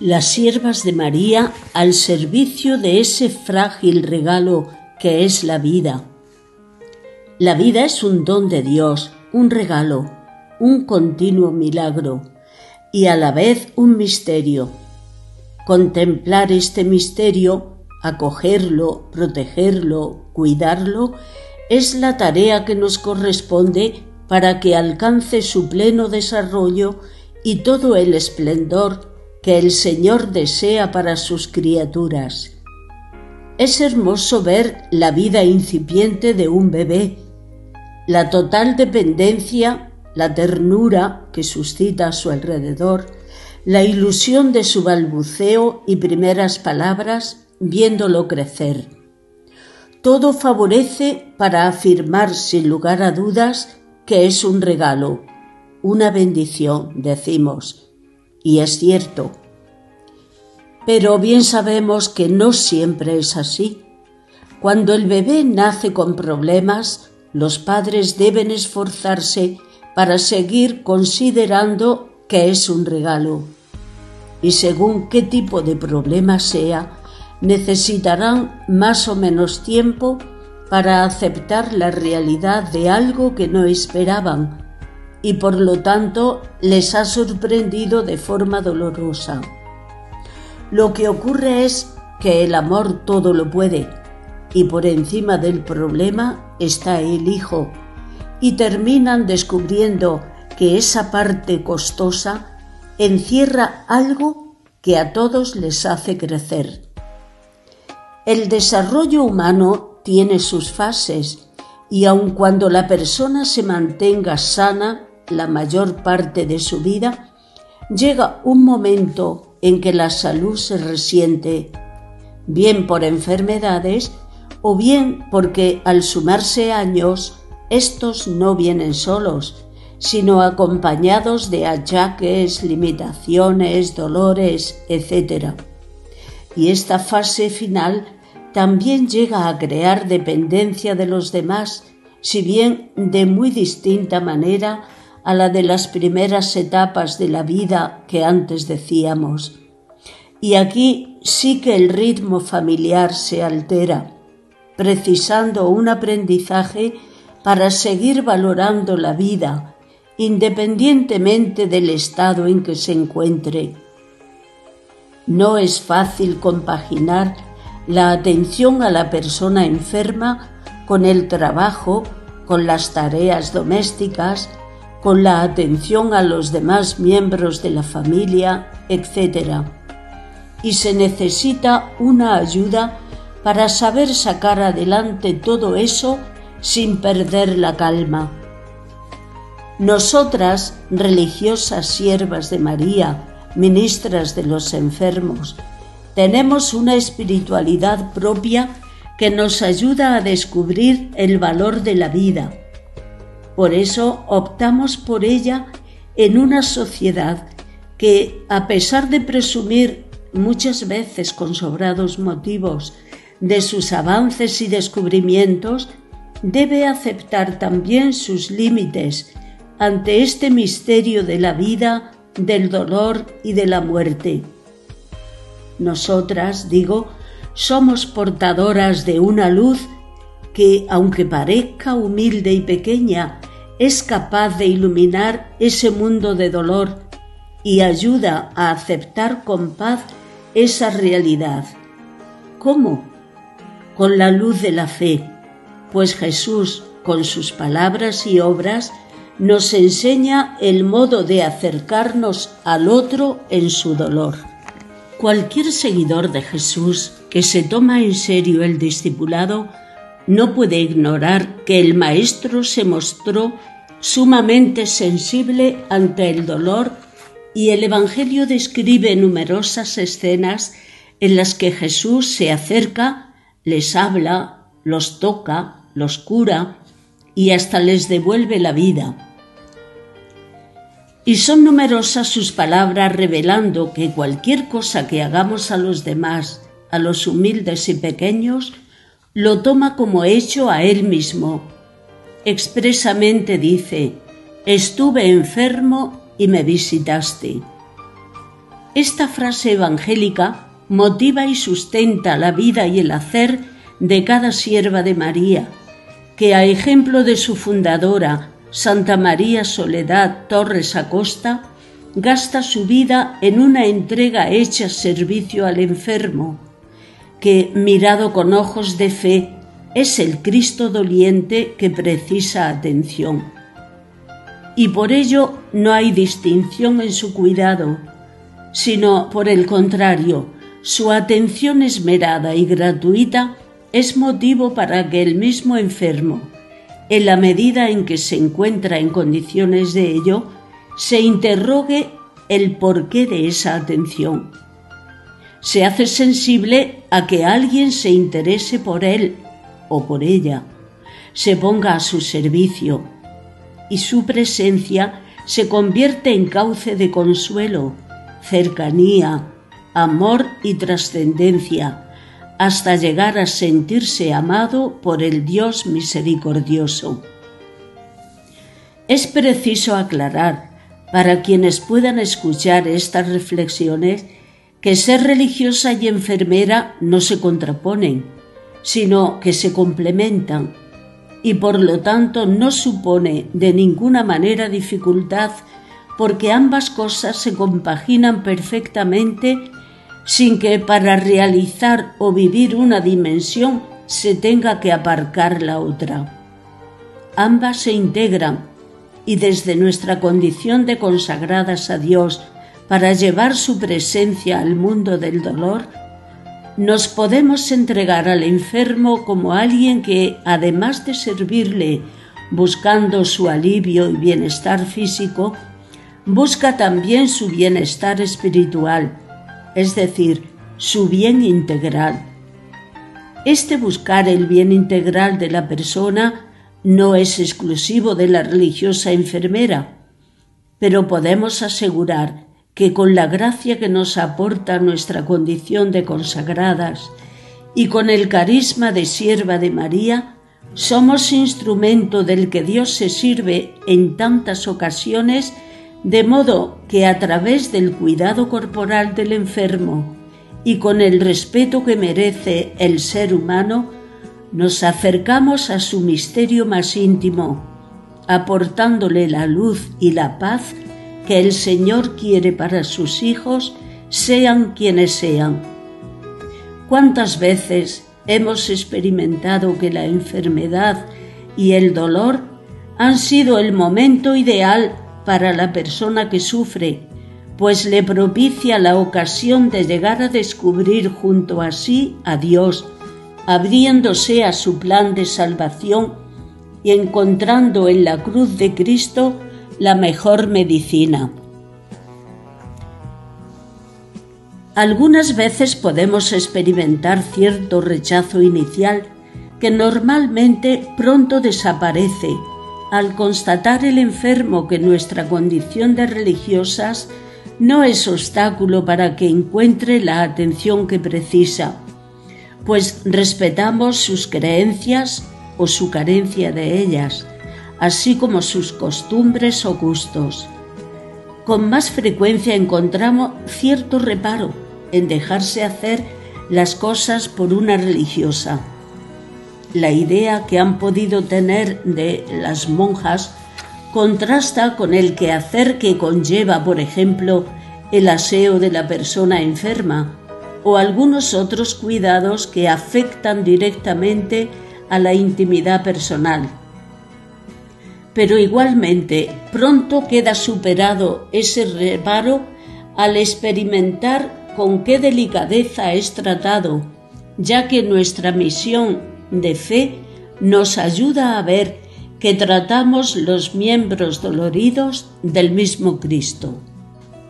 las siervas de María al servicio de ese frágil regalo que es la vida. La vida es un don de Dios, un regalo, un continuo milagro y a la vez un misterio. Contemplar este misterio, acogerlo, protegerlo, cuidarlo, es la tarea que nos corresponde para que alcance su pleno desarrollo y todo el esplendor que el Señor desea para sus criaturas. Es hermoso ver la vida incipiente de un bebé, la total dependencia, la ternura que suscita a su alrededor, la ilusión de su balbuceo y primeras palabras viéndolo crecer. Todo favorece para afirmar sin lugar a dudas que es un regalo, una bendición, decimos, y es cierto. Pero bien sabemos que no siempre es así. Cuando el bebé nace con problemas, los padres deben esforzarse para seguir considerando que es un regalo. Y según qué tipo de problema sea, necesitarán más o menos tiempo para aceptar la realidad de algo que no esperaban y por lo tanto les ha sorprendido de forma dolorosa. Lo que ocurre es que el amor todo lo puede y por encima del problema está el hijo y terminan descubriendo que esa parte costosa encierra algo que a todos les hace crecer. El desarrollo humano tiene sus fases y aun cuando la persona se mantenga sana la mayor parte de su vida, llega un momento en que la salud se resiente, bien por enfermedades o bien porque al sumarse años, estos no vienen solos, sino acompañados de achaques, limitaciones, dolores, etc. Y esta fase final también llega a crear dependencia de los demás, si bien de muy distinta manera a la de las primeras etapas de la vida que antes decíamos. Y aquí sí que el ritmo familiar se altera, precisando un aprendizaje para seguir valorando la vida, independientemente del estado en que se encuentre. No es fácil compaginar la atención a la persona enferma con el trabajo, con las tareas domésticas, con la atención a los demás miembros de la familia, etc. Y se necesita una ayuda para saber sacar adelante todo eso sin perder la calma. Nosotras, religiosas siervas de María, ministras de los enfermos, tenemos una espiritualidad propia que nos ayuda a descubrir el valor de la vida por eso optamos por ella en una sociedad que, a pesar de presumir muchas veces con sobrados motivos de sus avances y descubrimientos, debe aceptar también sus límites ante este misterio de la vida, del dolor y de la muerte. Nosotras, digo, somos portadoras de una luz que, aunque parezca humilde y pequeña, es capaz de iluminar ese mundo de dolor y ayuda a aceptar con paz esa realidad. ¿Cómo? Con la luz de la fe, pues Jesús, con sus palabras y obras, nos enseña el modo de acercarnos al otro en su dolor. Cualquier seguidor de Jesús que se toma en serio el discipulado no puede ignorar que el Maestro se mostró sumamente sensible ante el dolor y el Evangelio describe numerosas escenas en las que Jesús se acerca, les habla, los toca, los cura y hasta les devuelve la vida. Y son numerosas sus palabras revelando que cualquier cosa que hagamos a los demás, a los humildes y pequeños, lo toma como hecho a Él mismo. Expresamente dice, estuve enfermo y me visitaste. Esta frase evangélica motiva y sustenta la vida y el hacer de cada sierva de María, que a ejemplo de su fundadora, Santa María Soledad Torres Acosta, gasta su vida en una entrega hecha servicio al enfermo, que, mirado con ojos de fe, es el Cristo doliente que precisa atención. Y por ello no hay distinción en su cuidado, sino por el contrario, su atención esmerada y gratuita es motivo para que el mismo enfermo, en la medida en que se encuentra en condiciones de ello, se interrogue el porqué de esa atención. Se hace sensible a que alguien se interese por él o por ella, se ponga a su servicio y su presencia se convierte en cauce de consuelo, cercanía, amor y trascendencia, hasta llegar a sentirse amado por el Dios misericordioso. Es preciso aclarar, para quienes puedan escuchar estas reflexiones, que ser religiosa y enfermera no se contraponen, sino que se complementan y por lo tanto no supone de ninguna manera dificultad porque ambas cosas se compaginan perfectamente sin que para realizar o vivir una dimensión se tenga que aparcar la otra. Ambas se integran y desde nuestra condición de consagradas a Dios para llevar su presencia al mundo del dolor, nos podemos entregar al enfermo como alguien que, además de servirle buscando su alivio y bienestar físico, busca también su bienestar espiritual, es decir, su bien integral. Este buscar el bien integral de la persona no es exclusivo de la religiosa enfermera, pero podemos asegurar que con la gracia que nos aporta nuestra condición de consagradas y con el carisma de sierva de María, somos instrumento del que Dios se sirve en tantas ocasiones de modo que a través del cuidado corporal del enfermo y con el respeto que merece el ser humano, nos acercamos a su misterio más íntimo, aportándole la luz y la paz que el Señor quiere para sus hijos, sean quienes sean. ¿Cuántas veces hemos experimentado que la enfermedad y el dolor han sido el momento ideal para la persona que sufre, pues le propicia la ocasión de llegar a descubrir junto a sí a Dios, abriéndose a su plan de salvación y encontrando en la cruz de Cristo la mejor medicina. Algunas veces podemos experimentar cierto rechazo inicial que normalmente pronto desaparece al constatar el enfermo que nuestra condición de religiosas no es obstáculo para que encuentre la atención que precisa, pues respetamos sus creencias o su carencia de ellas, así como sus costumbres o gustos. Con más frecuencia encontramos cierto reparo en dejarse hacer las cosas por una religiosa la idea que han podido tener de las monjas contrasta con el quehacer que conlleva, por ejemplo, el aseo de la persona enferma o algunos otros cuidados que afectan directamente a la intimidad personal. Pero igualmente pronto queda superado ese reparo al experimentar con qué delicadeza es tratado, ya que nuestra misión de fe nos ayuda a ver que tratamos los miembros doloridos del mismo Cristo.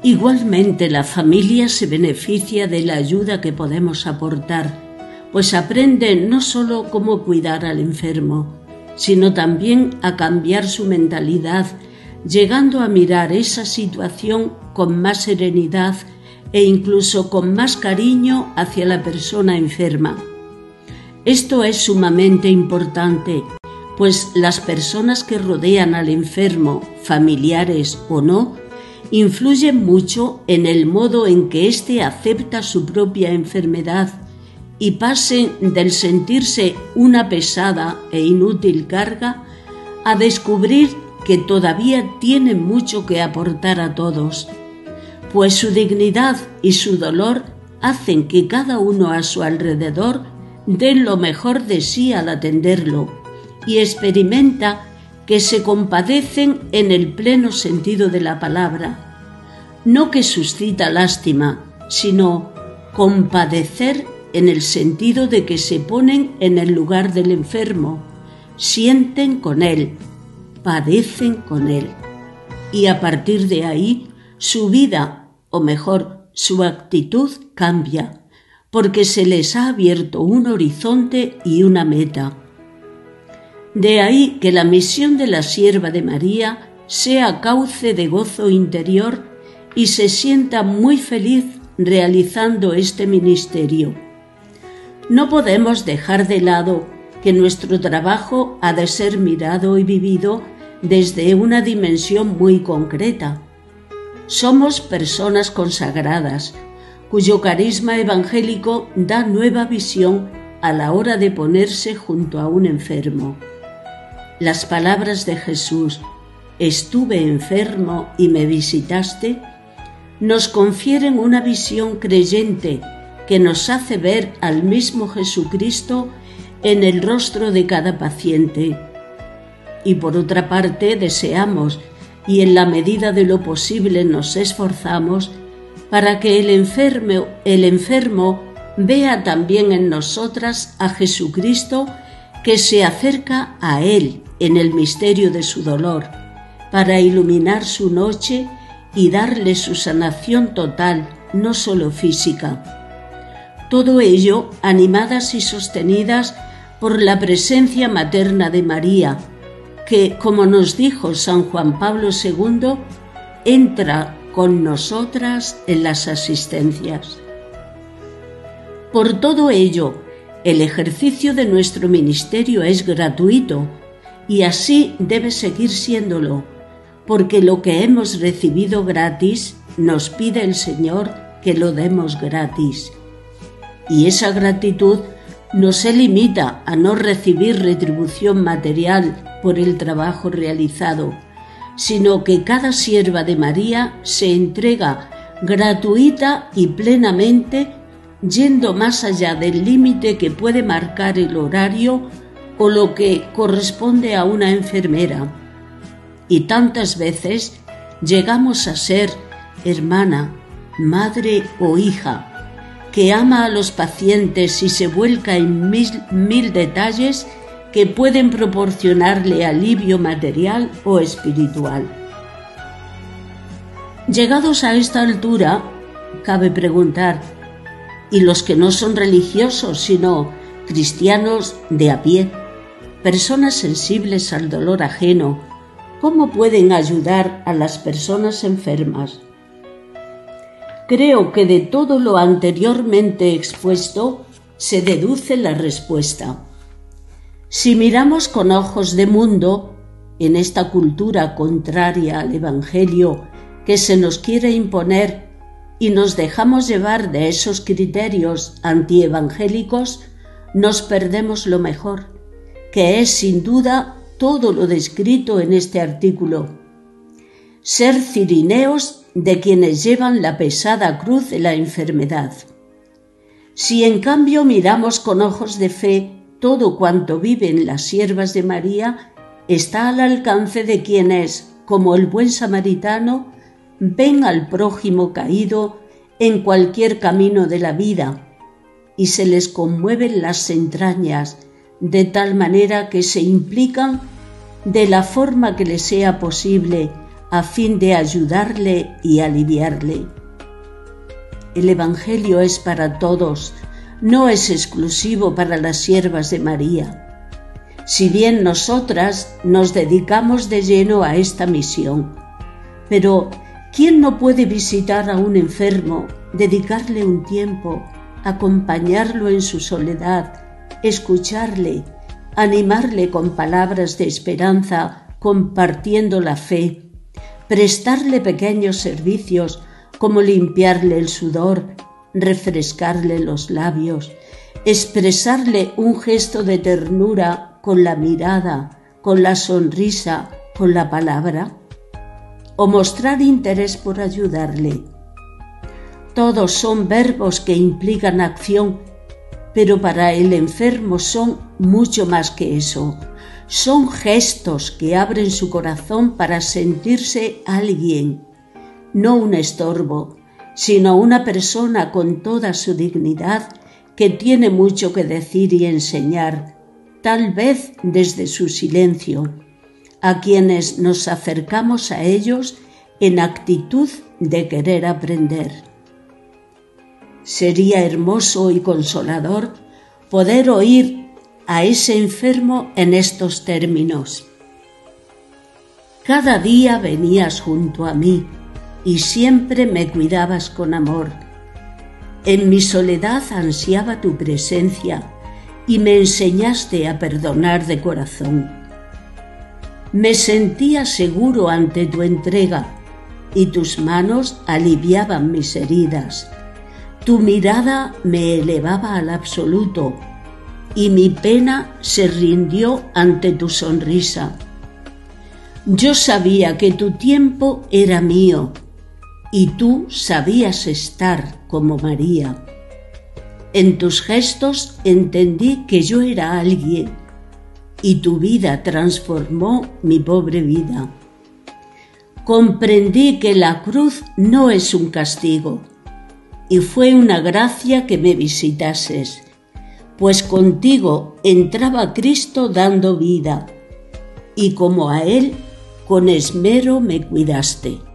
Igualmente la familia se beneficia de la ayuda que podemos aportar, pues aprende no sólo cómo cuidar al enfermo, sino también a cambiar su mentalidad, llegando a mirar esa situación con más serenidad e incluso con más cariño hacia la persona enferma. Esto es sumamente importante, pues las personas que rodean al enfermo, familiares o no, influyen mucho en el modo en que éste acepta su propia enfermedad y pase del sentirse una pesada e inútil carga a descubrir que todavía tiene mucho que aportar a todos, pues su dignidad y su dolor hacen que cada uno a su alrededor den lo mejor de sí al atenderlo y experimenta que se compadecen en el pleno sentido de la palabra, no que suscita lástima, sino compadecer en el sentido de que se ponen en el lugar del enfermo, sienten con él, padecen con él. Y a partir de ahí, su vida, o mejor, su actitud cambia, porque se les ha abierto un horizonte y una meta. De ahí que la misión de la sierva de María sea cauce de gozo interior y se sienta muy feliz realizando este ministerio. No podemos dejar de lado que nuestro trabajo ha de ser mirado y vivido desde una dimensión muy concreta. Somos personas consagradas, cuyo carisma evangélico da nueva visión a la hora de ponerse junto a un enfermo. Las palabras de Jesús, estuve enfermo y me visitaste, nos confieren una visión creyente que nos hace ver al mismo Jesucristo en el rostro de cada paciente. Y por otra parte deseamos y en la medida de lo posible nos esforzamos para que el enfermo, el enfermo vea también en nosotras a Jesucristo que se acerca a Él en el misterio de su dolor, para iluminar su noche y darle su sanación total, no solo física. Todo ello animadas y sostenidas por la presencia materna de María, que, como nos dijo San Juan Pablo II, entra con nosotras en las asistencias. Por todo ello, el ejercicio de nuestro ministerio es gratuito y así debe seguir siéndolo porque lo que hemos recibido gratis nos pide el Señor que lo demos gratis. Y esa gratitud no se limita a no recibir retribución material por el trabajo realizado, sino que cada sierva de María se entrega gratuita y plenamente, yendo más allá del límite que puede marcar el horario o lo que corresponde a una enfermera. Y tantas veces llegamos a ser hermana, madre o hija, que ama a los pacientes y se vuelca en mil, detalles que pueden proporcionarle alivio material o espiritual. Llegados a esta altura, cabe preguntar, ¿y los que no son religiosos, sino cristianos de a pie, personas sensibles al dolor ajeno, ¿Cómo pueden ayudar a las personas enfermas? Creo que de todo lo anteriormente expuesto se deduce la respuesta. Si miramos con ojos de mundo, en esta cultura contraria al Evangelio que se nos quiere imponer y nos dejamos llevar de esos criterios antievangélicos, nos perdemos lo mejor, que es sin duda todo lo descrito en este artículo. Ser cirineos de quienes llevan la pesada cruz de la enfermedad. Si en cambio miramos con ojos de fe todo cuanto viven las siervas de María, está al alcance de quienes, como el buen samaritano, ven al prójimo caído en cualquier camino de la vida y se les conmueven las entrañas de tal manera que se implican de la forma que le sea posible a fin de ayudarle y aliviarle. El Evangelio es para todos, no es exclusivo para las siervas de María. Si bien nosotras nos dedicamos de lleno a esta misión, pero ¿quién no puede visitar a un enfermo, dedicarle un tiempo, acompañarlo en su soledad, escucharle, animarle con palabras de esperanza, compartiendo la fe, prestarle pequeños servicios como limpiarle el sudor, refrescarle los labios, expresarle un gesto de ternura con la mirada, con la sonrisa, con la palabra, o mostrar interés por ayudarle. Todos son verbos que implican acción, pero para el enfermo son mucho más que eso. Son gestos que abren su corazón para sentirse alguien, no un estorbo, sino una persona con toda su dignidad que tiene mucho que decir y enseñar, tal vez desde su silencio, a quienes nos acercamos a ellos en actitud de querer aprender. Sería hermoso y consolador poder oír a ese enfermo en estos términos. Cada día venías junto a mí y siempre me cuidabas con amor. En mi soledad ansiaba tu presencia y me enseñaste a perdonar de corazón. Me sentía seguro ante tu entrega y tus manos aliviaban mis heridas. Tu mirada me elevaba al absoluto y mi pena se rindió ante tu sonrisa. Yo sabía que tu tiempo era mío y tú sabías estar como María. En tus gestos entendí que yo era alguien y tu vida transformó mi pobre vida. Comprendí que la cruz no es un castigo y fue una gracia que me visitases, pues contigo entraba Cristo dando vida y como a Él con esmero me cuidaste.